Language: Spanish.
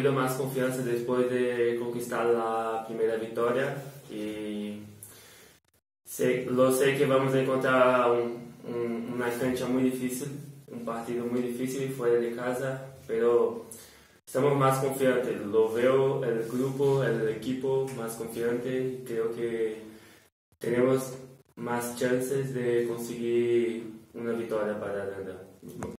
cogido más confianza después de conquistar la primera victoria y sé, lo sé que vamos a encontrar una cancha muy difícil, un partido muy difícil fuera de casa, pero estamos más confiantes. Lo veo el grupo, el equipo más confiante. Creo que tenemos más chances de conseguir una victoria para Aranda.